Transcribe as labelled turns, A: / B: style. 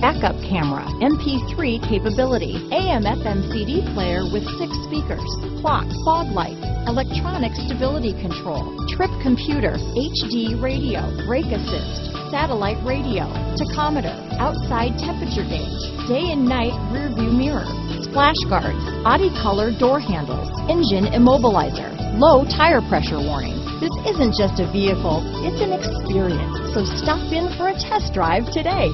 A: Backup camera, MP3 capability, AM FM CD player with six speakers, clock, fog lights, electronic stability control, trip computer, HD radio, brake assist, satellite radio, tachometer, outside temperature gauge, day and night rear view mirror, splash guards, body color door handles, engine immobilizer, low tire pressure warning. This isn't just a vehicle, it's an experience. So stop in for a test drive today.